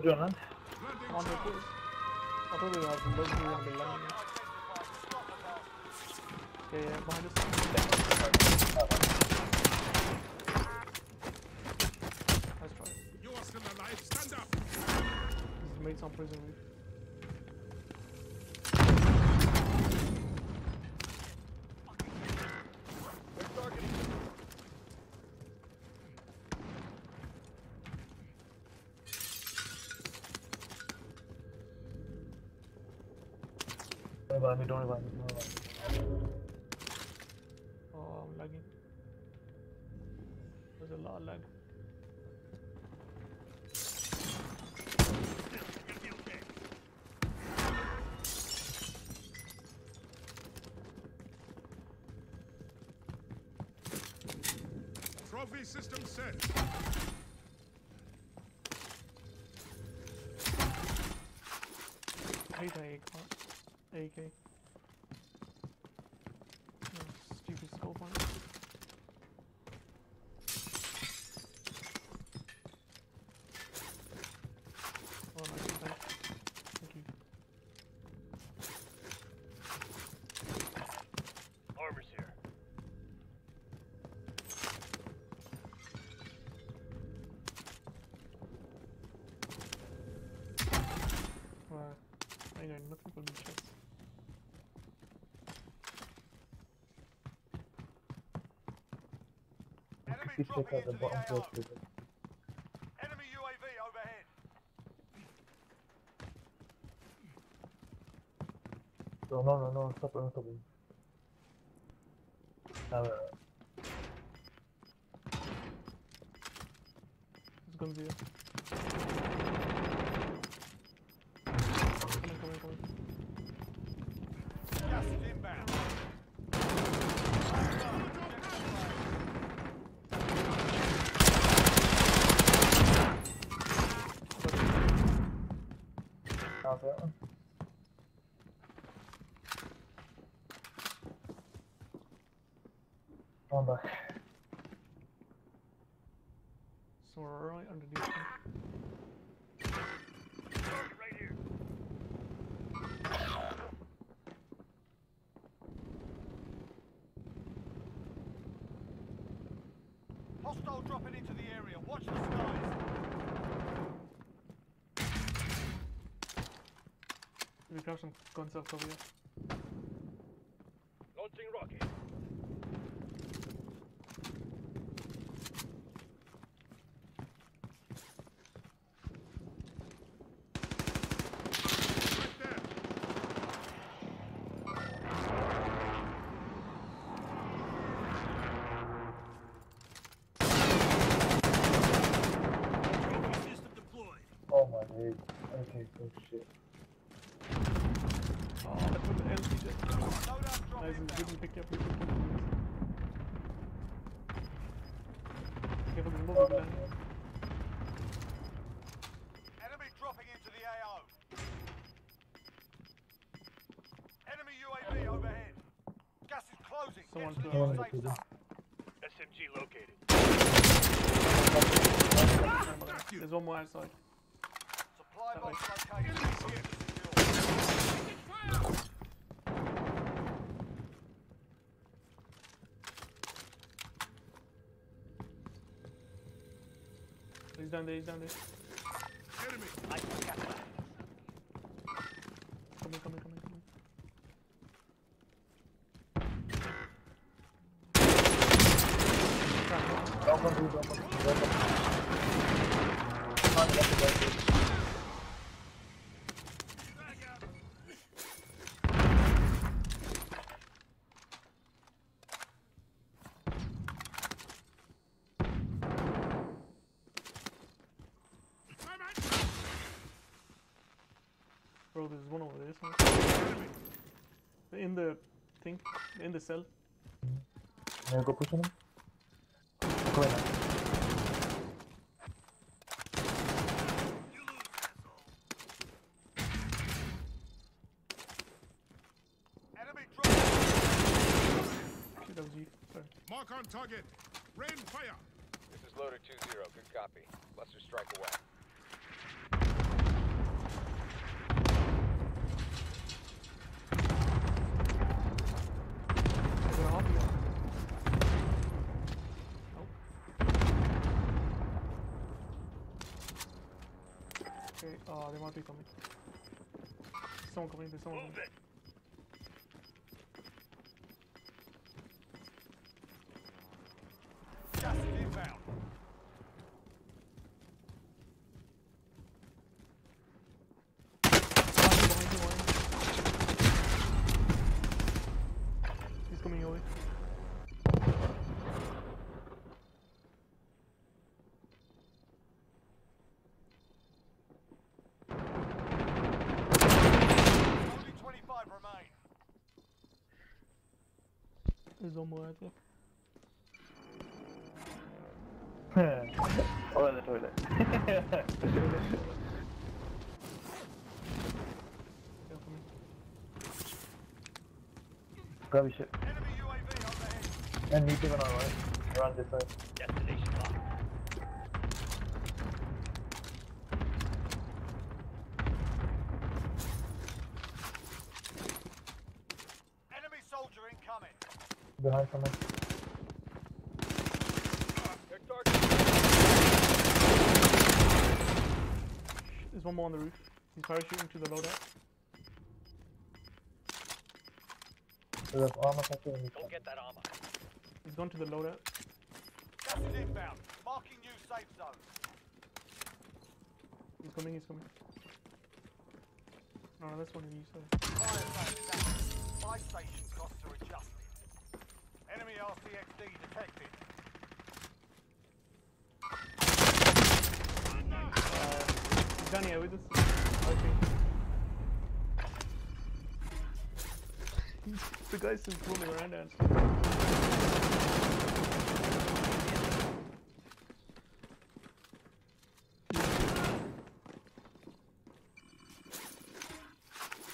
What you on, man? I'm on the pool. I told you I was building you on the line. Yeah, yeah, behind us. Nice try. You are still alive. Stand up. He's made some prison leave. Don't worry about me, don't worry about me, don't worry about me. Oh, I'm lagging. There's a lot of lag. Trophy system set. I hate that AK. AK. Oh, stupid scope on it. Oh, nice, thanks. Thank you. Armor's here. Right. I got nothing but chests. Enemy check out the into the bottom floor, please. Enemy UAV overhead. No, no, no, no, stop it, stop it. Uh, It's gonna be here. Coming, coming, coming. Gas is inbound. How's that one? Come back. So we're right underneath. Target right here. Hostile dropping into the area. Watch the skies. We grab some guns out over here. Launching rocket. Right there. Trophy system deployed. Oh my days. Okay, good shit. Oh, that's what the LT did. Nice, it didn't pick up. It didn't pick you up. There's more people no. down here. Enemy dropping into the AO. Enemy UAV overhead. Gas is closing. Someone Get to to- the safe zone. SMG located. There's one more outside. Supply box way. He's down there, he's down there. Enemy. Coming, coming, coming, coming. Don't come through, don't come through, don't come through. Can't get the guy through. Bro, there's one over there. somewhere. In the thing, in the cell. Can I go push on him? Go in. Enemy dropping. Shit, that was you. Sorry. Mark on target. Rain fire. This is Loader 2-0. Good copy. Cluster strike away. Okay, uh, they might be coming. Someone coming, there's someone coming. There's one more right there. oh, the toilet. Grab your shit. Enemy UAV overhead. And you give it on right. Around this way. Destination Behind someone. Their target. There's one more on the roof. He's parachuting to the loadout. There's armor Don't get that armor. He's gone to the loadout. Gas is inbound. Marking new safe zone. He's coming, he's coming. No, no, that's one of you said. Fire sale is station costs are adjusted. Enemy RCXD detected. Uh, he's down here with us. The guy's still fooling around downstairs.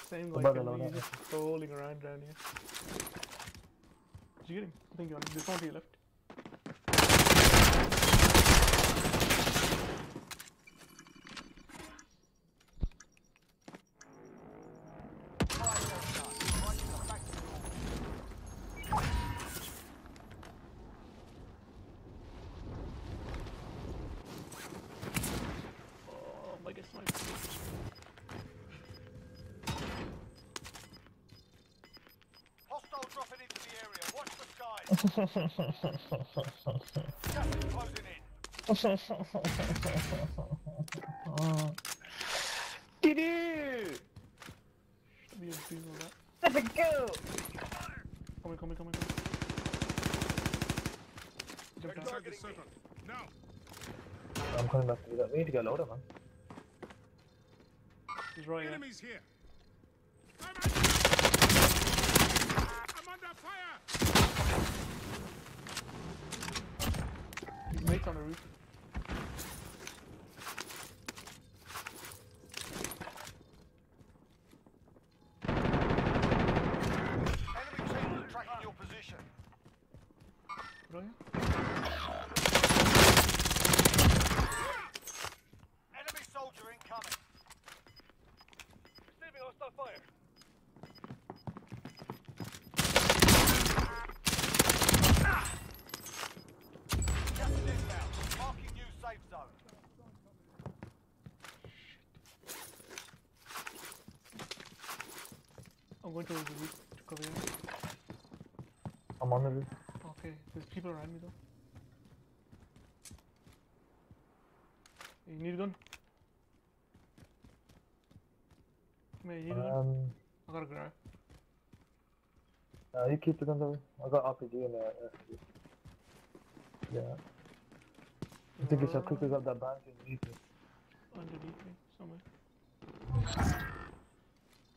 Same guy, Above the can be loadout, just trolling around down here. Did you get him? I think you are. There's one to your left. Fire sale done. Right in the factory door. Oh, my God, sniper. Hostile dropping into the area. Watch the skies. Gas is closing in. Doo-doo! Should be a that. Let's go! Coming, coming, coming, coming. Jump down. Inside the circle. Now. I'm coming back to do that. We need to get loader, man. He's right here. Enemies here. I'm under, I'm under fire. His mate's on the roof. Enemy team is tracking your position. Right here. Enemy soldier incoming. Receiving hostile fire. Gas is inbound. Marking new safe zone. I'm going towards the roof to cover you. I'm on the roof. Okay, there's people around me though. You need a gun? Here, you need a gun? Um, I got a grab. uh, you keep the guns away. I got RPG in there. uh, Yeah. I think it's a quickly got that bounty underneath it. Underneath me, somewhere.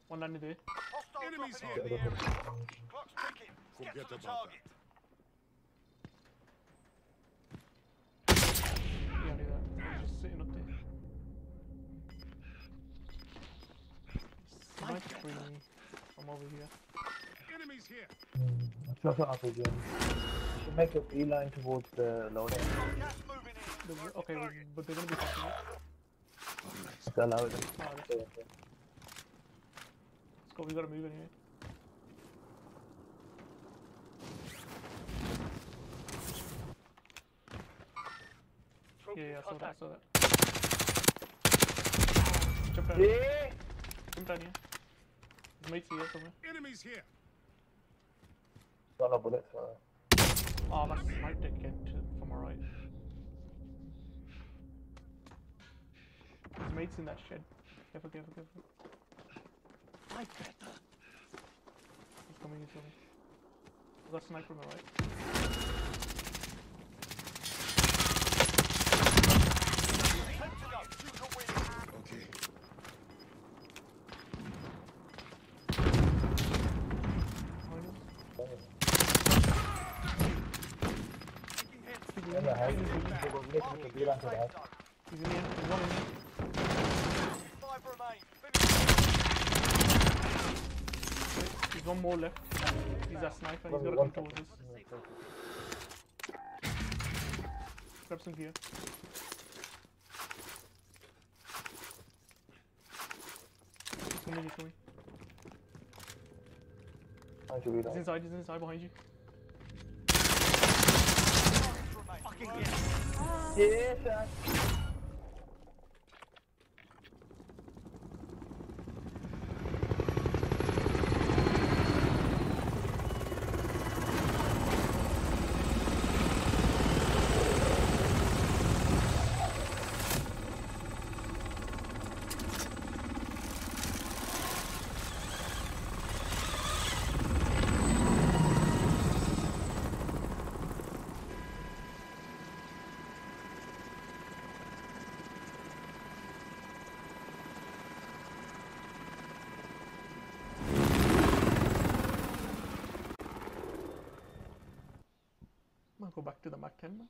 One landed there. Hostile Enemies here. into the area. Clock's ticking. Get Forget to the about target. Yeah, I knew that. I was just sitting up there. Sniper free from over here. Enemies here. Mm, I still got RPG. Should make a beeline towards the loader. Gas moving in. There's- Okay, but they're gonna be fucking up. Just allow them. Ah, let's Stay in there. go, we gotta move anyway. Yeah, yeah, I saw that, I saw that. Jump down. Yeah. Jump down here. His mate's here somewhere. Enemies here. Got no bullets. Uh, Oh, that's sniped again to, from our right. His mate's in that shed. Careful, careful, careful. He's coming into me. I got sniper on the right. Ten to go. You can win. Okay. Behind him. Taking one more left. He's a sniper. He's one come towards us. Grab some gear. He's coming, he's coming. He's inside, he's inside behind you. Yeah, go back to the Mac 10 now.